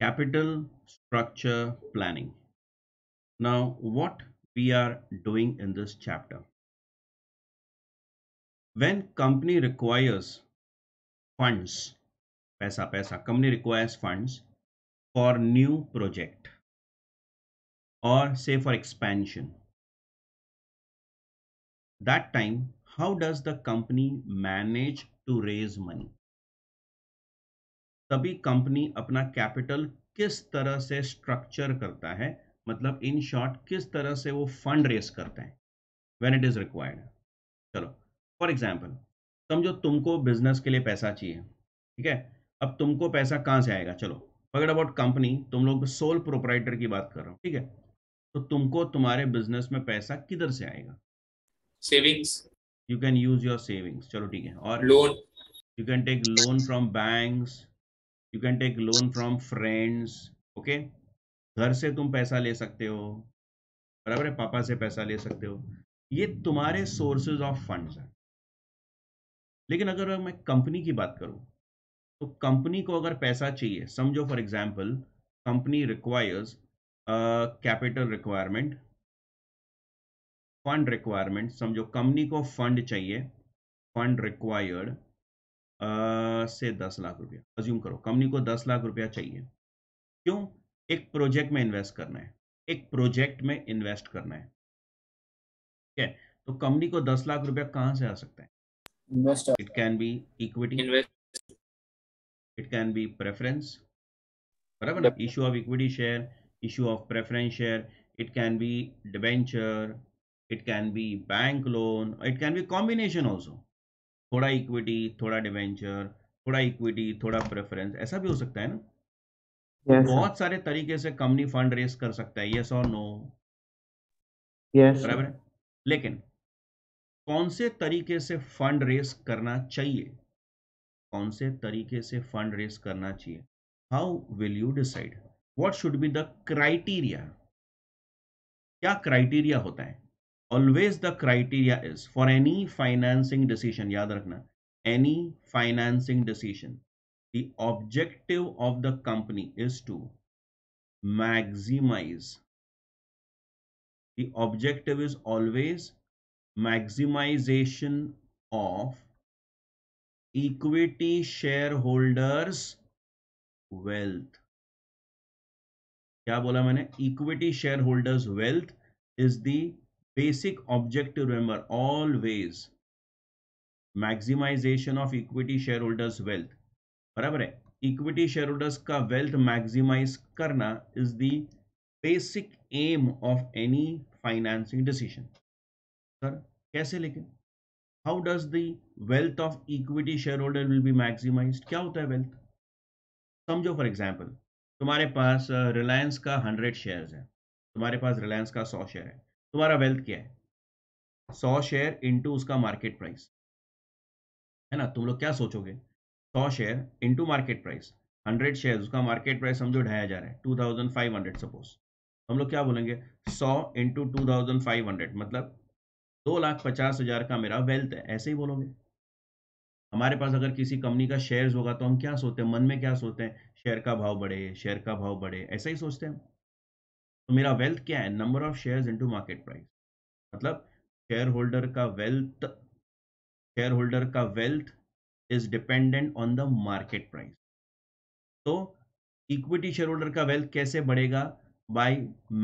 capital structure planning. Now, what we are doing in this chapter. When company requires funds, paisa paisa, company requires funds for new project or say for expansion. That time, how does the company manage to raise money? तभी company अपना capital किस तरह से structure करता है मतलब in short किस तरह से वो फंड रेस करते हैं व्हेन इट इज़ रिक्वायर्ड चलो फॉर एग्जांपल समझो तुमको बिज़नेस के लिए पैसा चाहिए ठीक है? अब तुमको पैसा कहाँ से आएगा? चलो अगर अबाउट कंपनी तुम लोग सोल प्रोपराइटर की बात कर रहा हूँ ठीक है? तो तुमको तुम्हारे बिज़नेस में पैसा किधर से आएगा? Savings you can use your savings चलो ठीक है और loan you can take loan from banks you can take loan from friends okay घर से तुम पैसा ले सकते हो, बराबर है? पापा से पैसा ले सकते हो। ये तुम्हारे सोर्सेज ऑफ़ फंड्स हैं। लेकिन अगर मैं कंपनी की बात करूँ तो कंपनी को अगर पैसा चाहिए, समझो for example company requires capital requirement fund requirement समझो कंपनी को फंड चाहिए फंड रिक्वायर्ड से दस लाख रुपया। अज्यूम करो कंपनी को दस लाख रुपया चाहिए। क्यों? एक प्रोजेक्ट में इन्वेस्ट करना है। एक प्रोजेक्ट में इन्वेस्ट करना है। ठीक है? तो कंपनी को दस लाख रुपया कहाँ से आ सकता है? It can be equity it can be preference बराबर ना? Issue of equity share issue of preference share it can be debenture it can be bank loan it can be combination also थोड़ा इक्विटी थोड़ा debenture थोड़ा equity थोड़ा preference ऐसा भी हो सकता है ना? yes, बहुत सारे तरीके से कंपनी फंड रेस कर सकता है यस और नो बराबर है? लेकिन कौन से तरीके से फंड रेस करना चाहिए? कौन से तरीके से फंड रेस करना चाहिए? How will you decide what should be the criteria क्या क्राइटेरिया होता है? always the criteria is for any financing decision yaad rakhna any financing decision the objective of the company is to maximize the objective is always maximization of equity shareholders wealth क्या बोला मैंने equity shareholders wealth is the basic objective remember always maximisation of equity share holders wealth बराबर है? Equity share holders का wealth maximise करना is the basic aim of any financing decision sir कैसे लेकिन? How does the wealth of equity share holder will be maximise क्या होता है wealth समझो फॉर एग्ज़ाम्पल तुम्हारे पास रिलायंस uh, का हंड्रेड शेयर है. तुम्हारे पास रिलायंस का सौ शेयर है. तुम्हारा वेल्थ क्या है? सौ शेयर इंटू उसका मार्केट प्राइस है ना? तुम लोग क्या सोचोगे? सौ share into market price hundred share उसका मार्केट प्राइस समझो ढाई हज़ार है। Two thousand five hundred suppose हम लोग क्या बोलेंगे? सौ into two thousand five hundred मतलब दो लाख पचास हज़ार का मेरा वेल्थ है। ऐसे ही बोलोगे? हमारे पास अगर किसी कंपनी का शेयर्स होगा तो हम क्या सोचते हैं? मन में क्या सोचते हैं? शेयर का भाव बढ़े शेयर का भाव बढ़े, ऐसा ही सोचते हैं तो मेरा वेल्थ क्या है? Number of shares into market price मतलब शेयर होल्डर का वेल्थ शेयर होल्डर का wealth is dependent on the market price तो इक्विटी शेयर होल्डर का वेल्थ कैसे बढ़ेगा? By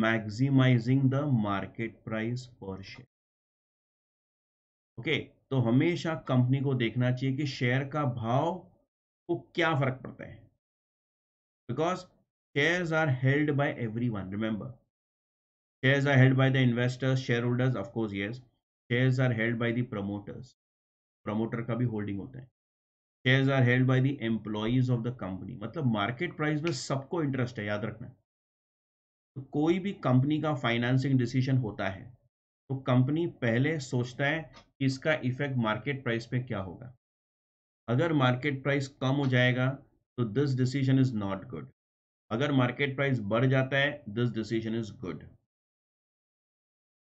maximising the market price per share okay तो हमेशा कंपनी को देखना चाहिए कि शेयर का भाव को क्या फ़र्क पड़ता है? Because Shares are held by everyone. Remember, shares are held by the investors, shareholders, of course, yes. Shares are held by the promoters. Promoter का भी holding होता है. Shares are held by the employees of the company. मतलब market price में सबको interest है याद रखना तो कोई भी कंपनी का फाइनेंसिंग डिसीज़न होता है तो कंपनी पहले सोचता है कि इसका इफ़ेक्ट मार्केट प्राइस पे क्या होगा अगर मार्केट प्राइस कम हो जाएगा तो this decision is not good अगर मार्केट प्राइस बढ़ जाता है this decision is good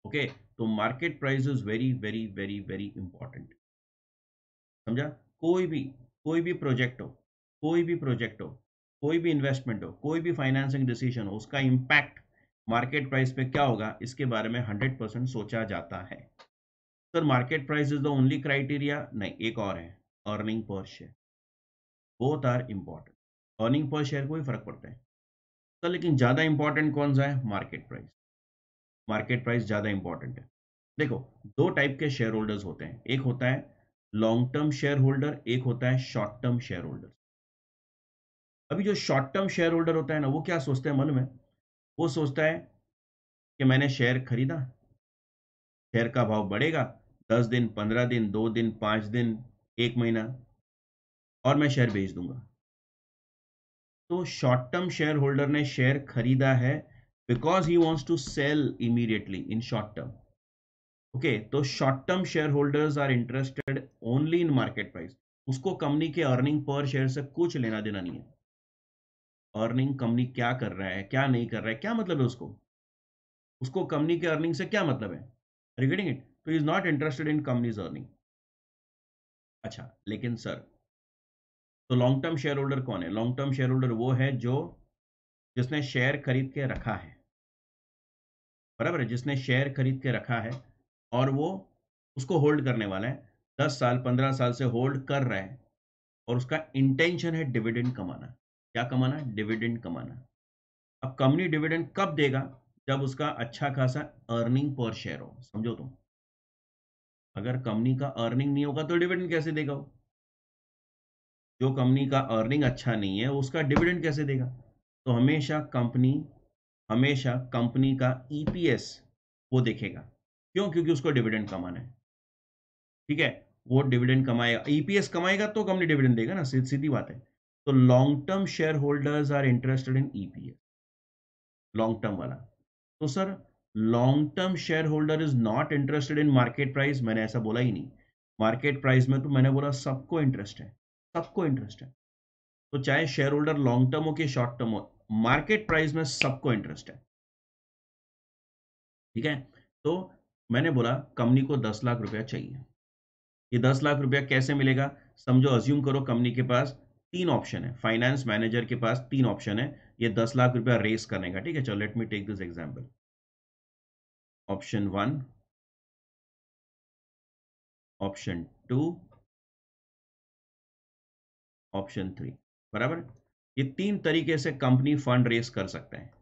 okay तो market price is very very very very important समझा? कोई भी कोई भी प्रोजेक्ट हो, कोई भी प्रोजेक्ट हो, कोई भी इन्वेस्टमेंट हो, कोई भी फाइनेंसिंग डिसीज़न हो, उसका इम्पैक्ट मार्केट प्राइस पे क्या होगा? इसके बारे में हंड्रेड परसेंट सोचा जाता है। Sir market price is the only criteria नहीं, एक और है earning per share both are important earning per share को ही फ़र्क पड़ता है। सर, लेकिन ज़्यादा इंपॉर्टेंट कौन सा है? मार्केट प्राइस मार्केट प्राइस ज़्यादा इंपॉर्टेंट है। देखो, दो टाइप के शेयर होल्डर्स होते हैं। एक होता है लॉन्ग टर्म शेयर होल्डर एक होता है शॉर्ट टर्म शेयर होल्डर अभी जो शॉर्ट टर्म शेयर होल्डर होता है ना, वो क्या सोचते हैं मन में? वो सोचता है कि मैंने शेयर खरीदा। शेयर का भाव बढ़ेगा। दस दिन, पंद्रह दिन, दो दिन, पाँच दिन, एक महीना और मैं शेयर बेच दूँगा। तो शॉर्ट टर्म शेयर होल्डर ने शेयर खरीदा है because he wants to sell immediately in short term okay तो short term share holders are interested only in market price उसको कंपनी के अर्निंग पर शेयर से कुछ लेना देना नहीं है। अर्निंग कंपनी क्या कर रहा है, क्या नहीं कर रहा है, क्या मतलब है उसको? उसको कंपनी के अर्निंग से क्या मतलब है? रिगार्डिंग इट तो is not interested in companies earning अच्छा लेकिन सर तो लॉन्ग टर्म शेयर होल्डर कौन है? लॉन्ग टर्म शेयर होल्डर वो है जो जिसने शेयर खरीद के रखा है। बराबर है? जिसने शेयर खरीद के रखा है और वो उसको होल्ड करने वाला है। दस साल, पंद्रह साल से होल्ड कर रहा है और उसका इंटेंशन है डिविडेंड कमाना। क्या कमाना? डिविडेंड कमाना। अब कंपनी डिविडेंड कब देगा? जब उसका अच्छा खासा अर्निंग पर शेयर हो। समझो तुम। अगर कंपनी का अर्निंग नहीं होगा तो डिविडेंड कैसे देगा वो? जो कंपनी का अर्निंग अच्छा नहीं है उसका डिविडेंड कैसे देगा? तो हमेशा कंपनी हमेशा कंपनी का ईपीएस वो देखेगा। क्यों? क्योंकि उसको डिविडेंड कमाना है। ठीक है? वो डिविडेंड कमाएगा। ईपीएस कमाएगा तो कंपनी डिविडेंड देगा ना, सीधी सीधी बात है। तो long term share holders are interested in EPS long term वाला। तो sir long term share holder is not interested in market price मैंने ऐसा बोला ही नहीं। मार्केट प्राइस में तो मैंने बोला सबको इंटरेस्ट है। सबको इंटरेस्ट है। तो चाहे शेयर होल्डर लॉन्ग टर्म हो कि शॉर्ट टर्म हो मार्केट प्राइस में सबको इंटरेस्ट है। ठीक है? तो मैंने बोला कंपनी को दस लाख रुपया चाहिए। ये दस लाख रुपया कैसे मिलेगा? समझो अज्यूम करो कंपनी के पास तीन ऑप्शन है। फाइनेंस मैनेजर के पास तीन ऑप्शन है। ये दस लाख रुपया रेस करने का, ठीक है? चलो let me take this example option one option two option three, बराबर? ये तीन तरीके से कंपनी फंड रेस कर सकते हैं।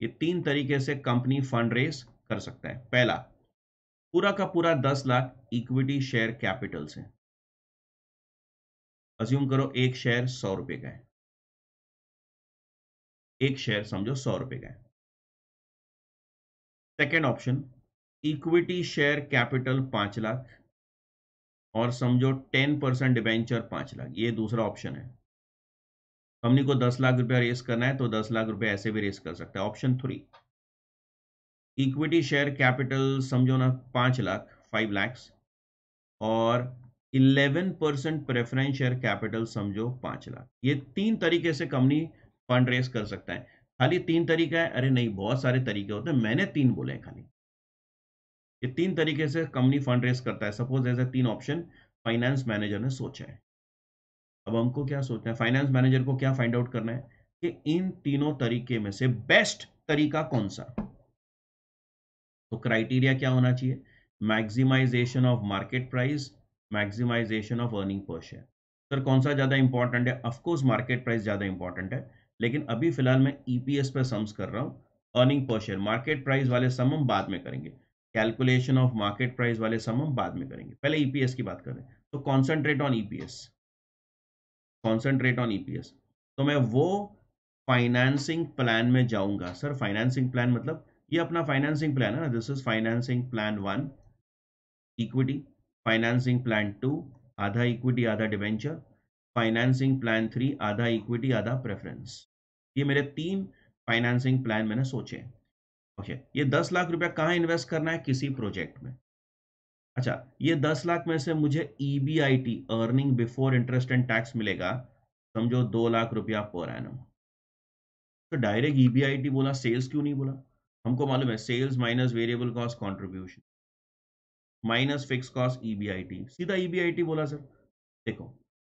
ये तीन तरीके से कंपनी फंड रेस कर सकते हैं। पहला, पूरा का पूरा दस लाख इक्विटी शेयर कैपिटल से। अज्यूम करो एक शेयर सौ रुपए का है। एक शेयर समझो सौ रुपए का है। Second option equity share capital पाँच लाख और समझो टेन परसेंट डिवेंचर पाँच लाख, ये दूसरा ऑप्शन है। कंपनी को दस लाख रुपया रेस करना है तो दस लाख रुपया ऐसे भी रेस कर सकता है। Option three equity share capital समझो ना पाँच लाख फाइव लैक्स और eleven percent preference share capital समझो पाँच लाख। ये तीन तरीके से कंपनी फंड रेस कर सकता है। खाली तीन तरीका है? अरे नहीं, बहुत सारे तरीके होते हैं। मैंने तीन बोले हैं खाली। ये तीन तरीके से कंपनी फंड रेस करता है। सपोज़ ऐसे तीन ऑप्शन फाइनेंस मैनेजर ने सोचा है। अब हमको क्या सोचना है? फाइनेंस मैनेजर को क्या फाइंड आउट करना है? कि इन तीनों तरीके में से बेस्ट तरीका कौन सा? तो क्राइटेरिया क्या होना चाहिए? Maximisation of market price maximisation of earning per share sir कौन सा ज़्यादा इंपॉर्टेंट है? ऑफकोर्स मार्केट प्राइस ज़्यादा इंपॉर्टेंट है। लेकिन अभी फ़िलहाल मैं ईपीएस पर सम्स कर रहा हूँ। Earning per share market price वाले सम हम बाद में करेंगे। कैलकुलेशन ऑफ़ मार्केट प्राइस वाले सम हम बाद में करेंगे। पहले ईपीएस e की बात करें तो concentrate on EPS concentrate on EPS तो मैं वो फाइनेंसिंग प्लान में जाऊँगा। सर फाइनेंसिंग प्लान मतलब ये अपना फाइनेंसिंग प्लान है ना। This is financing plan one equity financing plan two आधा इक्विटी आधा डिवेंचर फाइनेंसिंग प्लान थ्री आधा इक्विटी आधा प्रेफरेंस ये मेरे तीन फाइनेंसिंग प्लान मैंने सोचे ओके ये दस लाख रुपया कहाँ इन्वेस्ट करना है? किसी प्रोजेक्ट में। अच्छा ये दस लाख में से मुझे E B I T earning before interest and tax मिलेगा। समझो दो लाख रुपया पर एनम तो direct E B I T बोला सेल्स क्यों नहीं बोला? हमको मालूम है sales minus variable cost contribution minus fix cost EBIT सीधा ईबीआईटी बोला सर। देखो,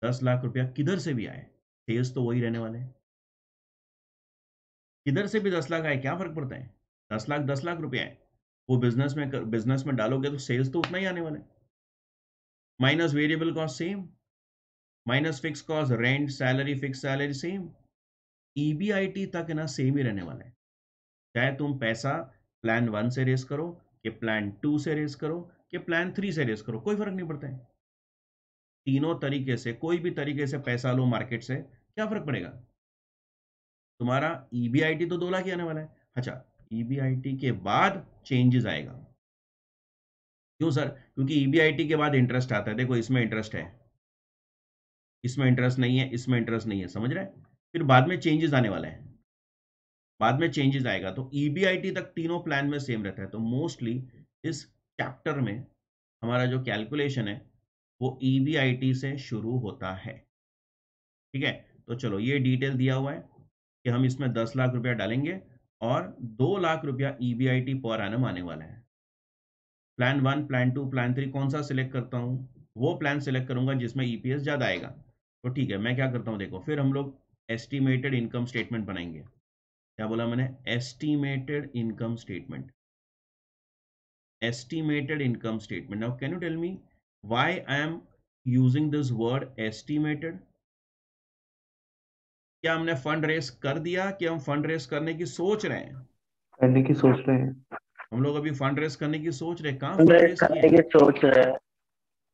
दस लाख रुपया किधर से भी आए? सेल्स तो वही रहने वाले हैं। किधर से भी दस लाख आए? क्या फ़र्क पड़ता है? दस लाख दस लाख रुपया है। वो बिज़नेस में बिज़नेस में डालोगे तो सेल्स तो उतना ही आने वाला minus variable cost same minus fix cost rent salary fix salary same EBIT तक ना सेम ही रहने वाला है। चाहे तुम पैसा प्लान वन से रेस करो, कि प्लान टू से रेस करो, कि प्लान थ्री से रेस करो, कोई फ़र्क नहीं पड़ता है। तीनों तरीके से, कोई भी तरीके से पैसा लो मार्केट से, क्या फ़र्क पड़ेगा? तुम्हारा ईबीआईटी तो दो लाख ही आने वाला है। अच्छा ईबीआईटी के बाद चेंजेस आएगा। क्यों सर क्योंकि ईबीआईटी के बाद इंटरेस्ट आता है। देखो, इसमें इंटरेस्ट है। इसमें इंटरेस्ट नहीं है, इसमें इंटरेस्ट नहीं है। समझ रहे फिर बाद में चेंजेस आने वाला हैं। बाद में चेंजेस आएगा। तो ईबीआईटी तक तीनों प्लान में सेम रहता है। तो मोस्टली इस चैप्टर में हमारा जो कैलकुलेशन है, वो ईबीआईटी से शुरू होता है। ठीक है? तो चलो, ये डिटेल दिया हुआ है कि हम इसमें दस लाख रुपया डालेंगे। और दो लाख रुपया ईबीआईटी पर एनम आने वाला है। Plan one plan two plan three कौन सा सिलेक्ट करता हूँ? वो प्लान सिलेक्ट करूँगा जिसमें ईपीएस ज़्यादा आएगा। तो ठीक है, मैं क्या करता हूँ देखो, फिर हम लोग एस्टिमेटेड इनकम स्टेटमेंट बनाएँगे। क्या बोला मैंने? Estimated income statement estimated income statement now can you tell me why I am using this word estimated क्या हमने फंड रेस कर दिया? कि हम फंड रेस करने की सोच रहे हैं? करने की सोच रहे हैं। हम लोग अभी फंड रेस करने की सोच रहे कहाँ फंड रेस करने की सोच रहे हैं।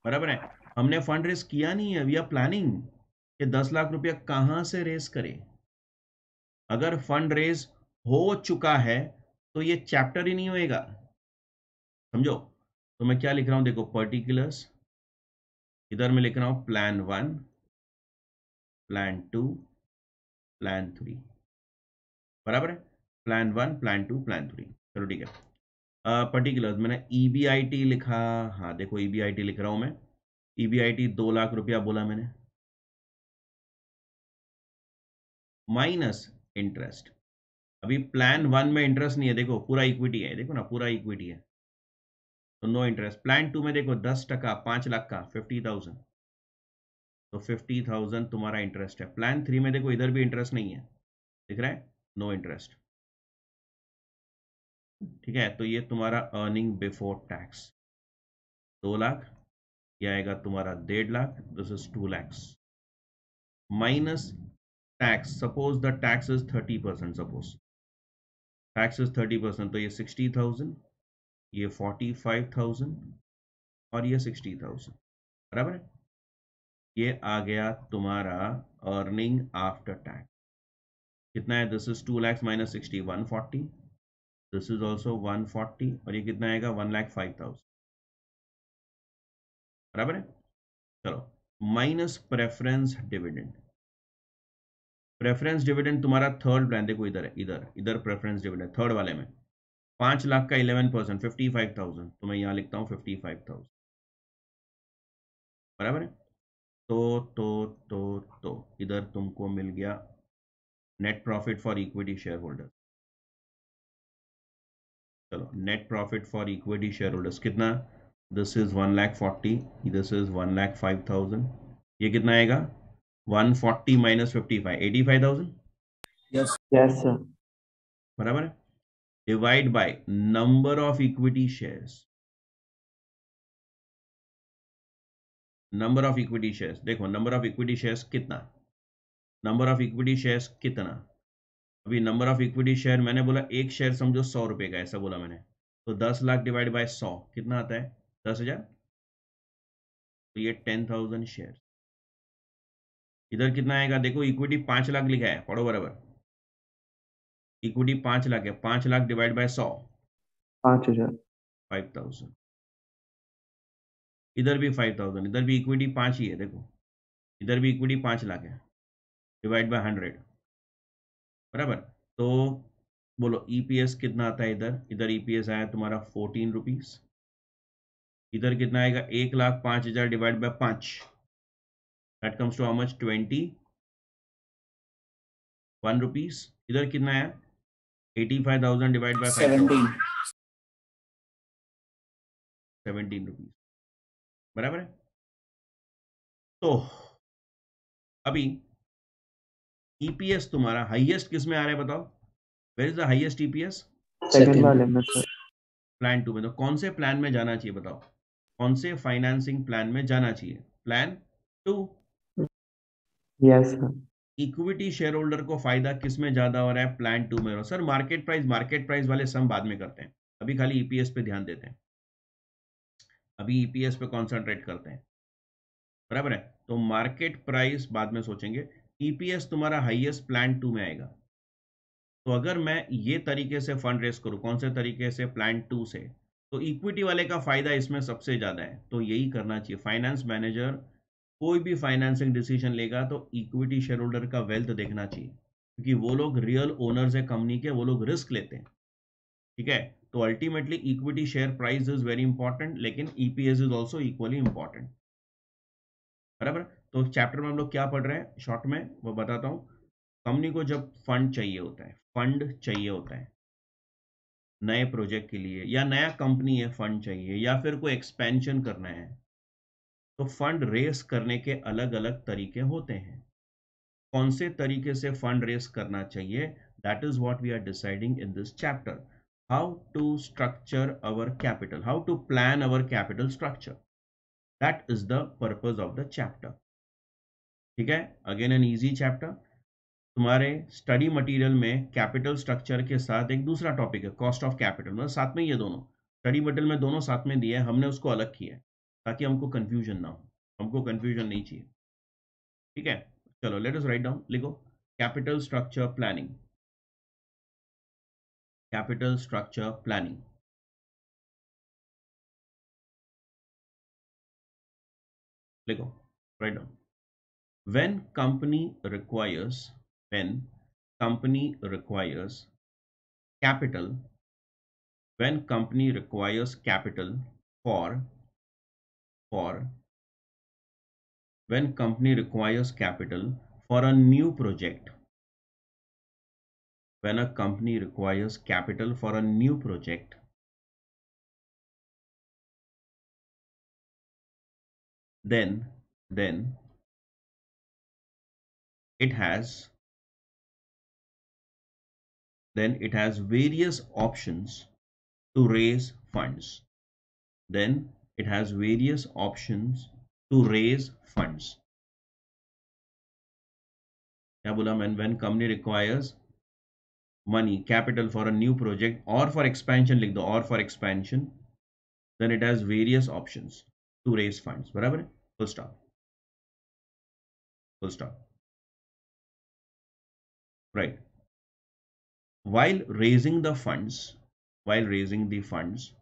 बराबर है। हमने फंड रेस किया नहीं है। वी आर प्लानिंग कि दस लाख रुपया कहाँ से रेस करें? अगर फंड रेस हो चुका है तो ये चैप्टर ही नहीं होएगा। समझो? तो मैं क्या लिख रहा हूँ? देखो पर्टिकुलर्स इधर मैं लिख रहा हूँ plan one plan two plan three बराबर है? Plan one plan two plan three चलो ठीक है। पर्टिकुलर्स मैंने ईबीआईटी लिखा। हाँ देखो ईबीआईटी लिख रहा हूँ मैं। ई ईबीआईटी दो लाख रुपया बोला मैंने। माइनस इंटरेस्ट अभी प्लान वन में इंटरेस्ट नहीं है। देखो, पूरा इक्विटी है। देखो ना, पूरा इक्विटी है। तो नो इंटरेस्ट प्लान टू में देखो, दस टका, पाँच लाख का फिफ्टी थाउज़ेंड तो फिफ्टी थाउज़ेंड तुम्हारा इंटरेस्ट है। प्लान थ्री में देखो, इधर भी इंटरेस्ट नहीं है। दिख रहा है? नो इंटरेस्ट ठीक है तो ये तुम्हारा अर्निंग बिफोर टैक्स दो लाख, ये आएगा तुम्हारा डेढ़ lakh this is two lakhs minus tax suppose the tax is thirty percent suppose tax is thirty percent तो ये सिक्सटी थाउज़ेंड ये फोर्टी फाइव थाउज़ेंड और ये सिक्सटी थाउज़ेंड बराबर है? ये आ गया तुम्हारा अर्निंग आफ्टर टैक्स कितना है? This is two lakhs minus sixty one forty this is also one forty और ये कितना आएगा? वन लैख फाइव थाउज़ेंड बराबर है? चलो minus preference dividend preference dividend तुम्हारा थर्ड प्लान देखो इधर है, इधर इधर प्रेफरेंस डिविडेंड थर्ड वाले में. पाँच लाख का eleven percent fifty five thousand तो मैं यहाँ लिखता हूँ फिफ्टी फाइव थाउज़ेंड बराबर है? तो तो तो तो। इधर तुमको मिल गया net profit for equity share holder चलो net profit for equity share holders कितना? This is one lakh forty this is one lakh five thousand ये कितना आएगा? One forty minus fifty five eighty five thousand yes yes sir बराबर है? Divide by number of equity shares number of equity shares देखो number of equity shares कितना? Number of equity shares कितना? अभी number of equity share मैंने बोला एक share समझो सौ रुपए का ऐसा बोला मैंने। तो दस लाख डिवाइड बाय सौ कितना आता है? दस हज़ार? तो ये टेन थाउज़ेंड शेयर इधर कितना आएगा? देखो इक्विटी पाँच लाख लिखा है पढ़ो बराबर। इक्विटी पाँच लाख है पाँच लाख डिवाइड बाय सौ। पाँच हज़ार। फाइव थाउज़ेंड इधर भी फाइव थाउज़ेंड इधर भी इक्विटी पाँच ही है देखो। इधर भी इक्विटी पाँच लाख है। डिवाइड बाय हंड्रेड बराबर? तो बोलो ईपीएस कितना आता है इधर? इधर ईपीएस आया तुम्हारा फोर्टीन रुपीज़ इधर कितना आएगा? एक लाख पाँच हज़ार डिवाइड बाय पाँच। That comes to how much twenty one rupees इधर कितना आया? Eighty five thousand divide by seventeen seventeen rupees बराबर है? तो अभी ईपीएस तुम्हारा हाईएस्ट किसमें आ रहा है बताओ? Where is the highest EPS plan two में। तो कौन से प्लान में जाना चाहिए बताओ? कौन से फाइनेंसिंग प्लान में जाना चाहिए? Plan two yes equity share holder को फ़ायदा किसमें ज़्यादा हो रहा है? प्लान टू में sir market price market price वाले सम बाद में करते हैं। अभी खाली ईपीएस पे ध्यान देते हैं। अभी ईपीएस पे कॉन्सेंट्रेट करते हैं। बराबर है? तो मार्केट प्राइस बाद में सोचेंगे। ईपीएस तुम्हारा हाईएस्ट प्लान टू में आएगा। तो अगर मैं ये तरीके से फंड रेस करूँ, कौन से तरीके से प्लान टू से तो इक्विटी वाले का फ़ायदा इसमें सबसे ज़्यादा है। तो यही करना चाहिए। फाइनेंस मैनेजर कोई भी फाइनेंसिंग डिसीज़न लेगा तो इक्विटी शेयर होल्डर का वेल्थ देखना चाहिए। क्योंकि वो लोग रियल ओनर्स है कंपनी के, वो लोग रिस्क लेते हैं। ठीक है? तो ultimately equity share price is very important लेकिन EPS is also equally important बराबर? तो चैप्टर में हम लोग क्या पढ़ रहे हैं? शॉर्ट में वो बताता हूँ। कंपनी को जब फंड चाहिए होता है फंड चाहिए होता है, नए प्रोजेक्ट के लिए या नया कंपनी है फंड चाहिए या फिर कोई एक्सपेंशन करना है तो फंड रेस करने के अलग अलग तरीके होते हैं। कौन से तरीके से फंड रेस करना चाहिए? That is what we are deciding in this chapter how to structure our capital how to plan our capital structure that is the purpose of the chapter ठीक है? अगेन एन ईजी चैप्टर तुम्हारे study material में capital structure के साथ एक दूसरा topic है cost of capital मतलब साथ में ये दोनों। स्टडी मटेरियल में दोनों साथ में दिए हमने उसको अलग किया है, ताकि हमको कंफ्यूजन ना हो। हमको कंफ्यूजन नहीं चाहिए। ठीक है? चलो लेट अस राइट डाउन लिखो। Capital structure planning capital structure planning. Let go right now. When company requires, when company requires capital, when company requires capital for, for, when company requires capital for a new project, when a company requires capital for a new project then then it has then it has various options to raise funds then it has various options to raise funds क्या बोला when when company requires money capital for a new project or for expansion like the or for expansion then it has various options to raise funds. Whatever full stop. Full stop. Right. While raising the funds while raising the funds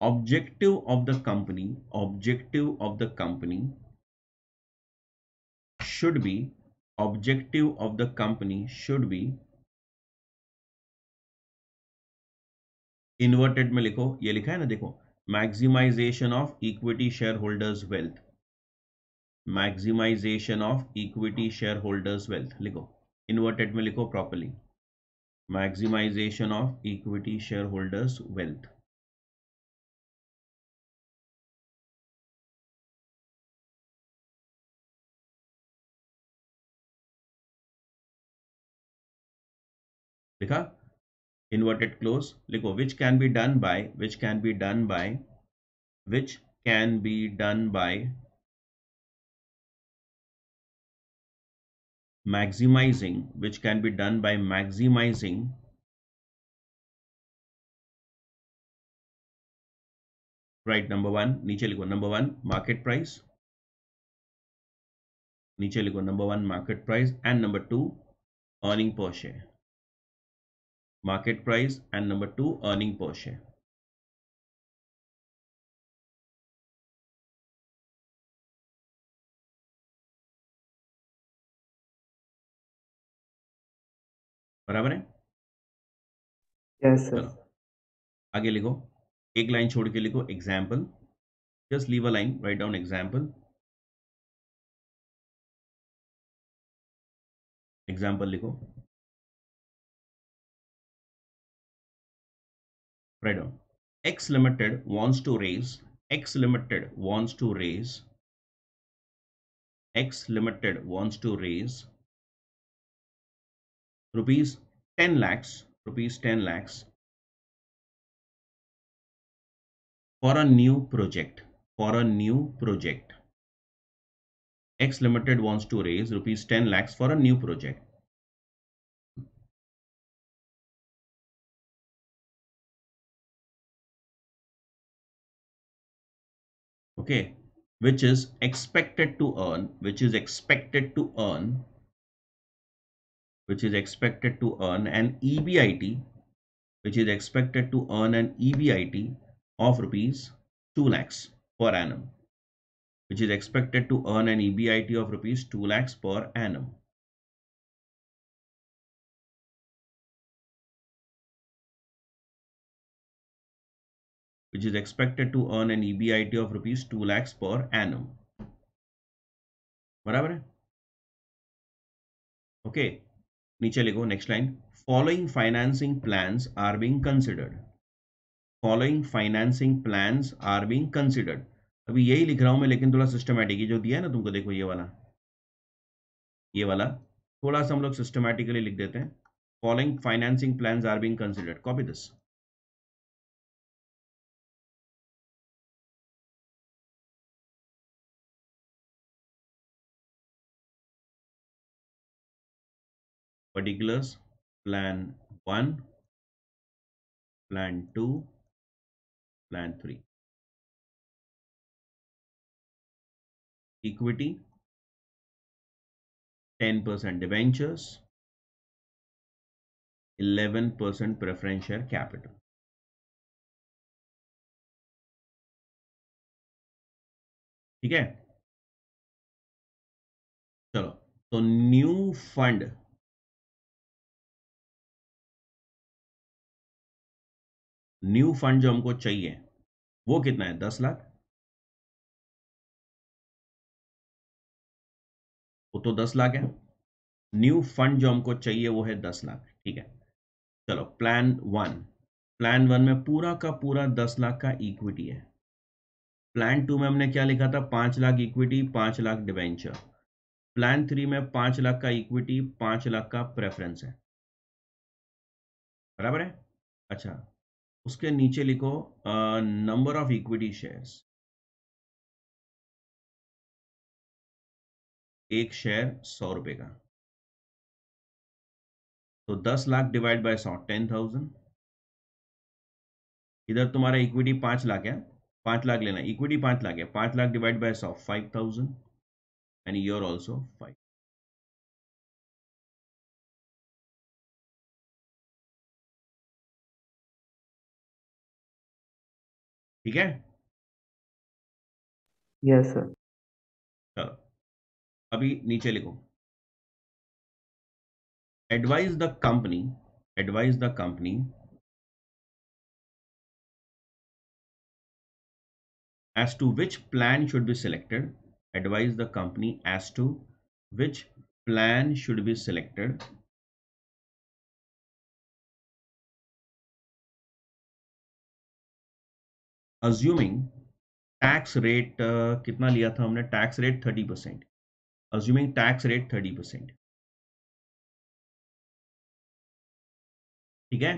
objective of the company objective of the company should be objective of the company should be inverted में लिखो, ये लिखा है ना, देखो maximisation of equity shareholders wealth maximisation of equity shareholders wealth लिखो inverted में लिखो properly maximisation of equity shareholders wealth लिखा? इनवर्टेड क्लोज लिखो which can be done by which can be done by which can be done by maximising which can be done by maximising right number one नीचे लिखो number one market price नीचे लिखो number one market price and number two earning per share market price and number two earning per share. बराबर है? Yes sir आगे लिखो। एक line छोड़ के लिखो example just leave a line write down example example लिखो। Down x limited wants to raise x limited wants to raise X Limited wants to raise rupees 10 lakhs, rupees 10 lakhs for a new project, for a new project. X Limited wants to raise rupees 10 lakhs for a new project. Okay, which is expected to earn, which is expected to earn, which is expected to earn an EBIT, which is expected to earn an EBIT of rupees 2 lakhs per annum, which is expected to earn an EBIT of rupees 2 lakhs per annum. Which is expected to earn an EBIT of rupees 2 lakhs per annum. बराबर है? Okay नीचे लिखो next line following financing plans are being considered following financing plans are being considered अभी यही लिख रहा हूँ मैं, लेकिन थोड़ा सिस्टमैटिक जो दिया है ना तुमको, देखो ये वाला। ये वाला, थोड़ा सा हम लोग सिस्टमैटिकली लिख देते हैं. Following financing plans are being considered copy this particulars plan 1 plan 2 plan 3 equity 10% debentures 11% preference share capital ठीक है चलो तो न्यू फंड न्यू फंड जो हमको चाहिए, वो कितना है? दस लाख? वो तो दस लाख है। न्यू फंड जो हमको चाहिए, वो है दस लाख, ठीक है? चलो प्लान वन प्लान वन में पूरा का पूरा दस लाख का इक्विटी है। प्लान टू में हमने क्या लिखा था? पाँच लाख इक्विटी पाँच लाख डिवेंचर प्लान थ्री में पाँच लाख का इक्विटी पाँच लाख का प्रेफरेंस है। बराबर है? अच्छा उसके नीचे लिखो नंबर ऑफ़ इक्विटी शेयर्स एक शेयर सौ रुपए का। तो दस लाख डिवाइड बाय सौ टेन थाउज़ेंड इधर तुम्हारा इक्विटी पाँच लाख है, पाँच लाख लेना इक्विटी पाँच लाख है, पाँच लाख डिवाइड बाय सौ five thousand and your also five ठीक है? यस सर चलो अभी नीचे लिखो। Advise the company advise the company as to which plan should be selected advise the company as to which plan should be selected assuming tax rate कितना लिया था हमने? Tax rate thirty percent assuming tax rate thirty percent ठीक है?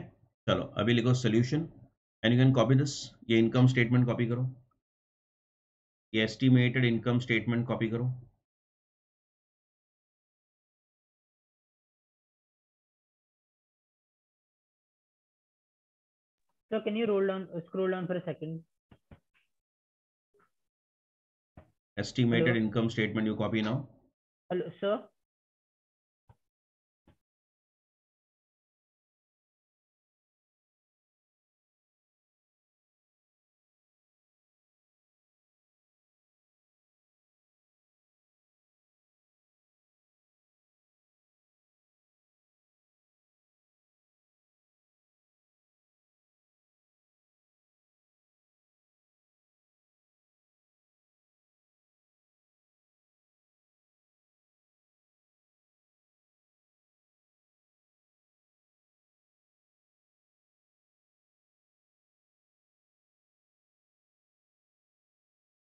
चलो अभी लिखो solution and you can copy this ये इनकम स्टेटमेंट कॉपी करो. ये एस्टिमेटेड इनकम स्टेटमेंट कॉपी करो. So can you roll down, scroll down for a second? Estimated Hello? income statement you copy now Hello, sir.